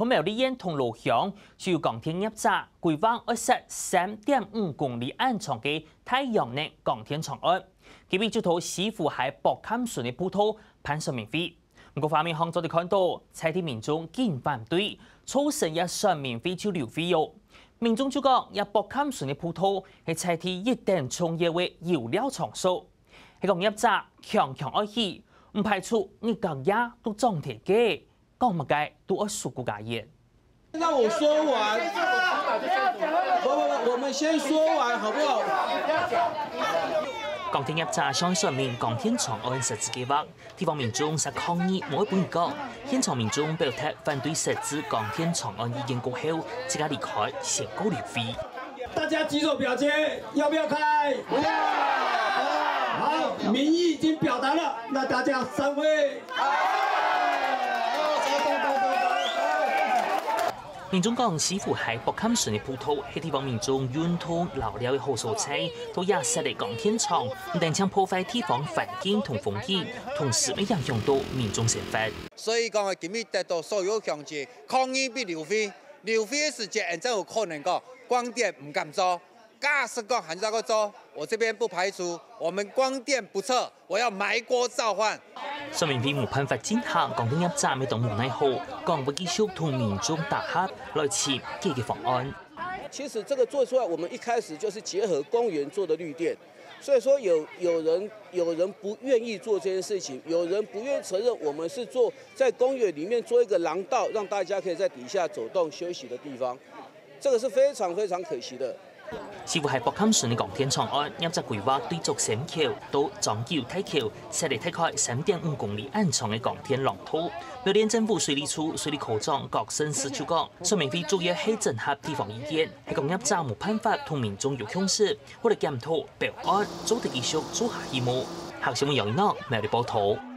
同苗栗县同路乡就钢铁业者规划二十三点五公里安长嘅太阳能钢铁厂案，佢为这套西湖海博坎顺的葡萄攀上免费。不过方面杭州的看到，彩电民众竟反对，促成一上免费就流费哟。民众就讲，一博坎顺的葡萄系彩电一定创业为有料场所，系个业者强强爱起，唔排除你更加都涨铁嘅。讲乜嘅都要数顾家业。让我说完。不不不，我们先说完好不好？港铁业者向上面钢铁厂案设置计划，地方民众实抗议冇一半讲，现场民众表态反对设置港铁厂案意见过后，即刻离开，先告离飞。大家举手表决，要不要开？不要。好，民意已经表达了，那大家散会。民众讲，西湖海博坎顺的葡萄，喺地方民众运通老了的好蔬菜，都压实的钢天厂，但将破坏地方环境同风景，同时影响到民众生活。所以讲，今日得到所有乡亲抗议不流费，流费的时间，真正有可能讲光电唔敢做。假使讲还在个做，我这边不排除我们光电不撤，我要埋锅造饭。上面为无办法进行，钢铁业者未当无奈何，讲会继续同民众打合来签解决方案。其实这个做出来，我们一开始就是结合公园做的绿电，所以说有有人有人不愿意做这件事情，有人不愿意承认我们是做在公园里面做一个廊道，让大家可以在底下走动休息的地方，这个是非常非常可惜的。似乎係博坎順嘅鋼鐵廠案，入則規劃對竹線橋到長橋梯橋，設立大概三點五公里安長嘅鋼鐵廊土。苗栗政府水利處水利科長郭新思就講，說明非主要係整合地方意見，係講入則冇辦法同民眾有共識，我哋檢討標案，做得繼續做下一步。下新聞由呢苗栗報道。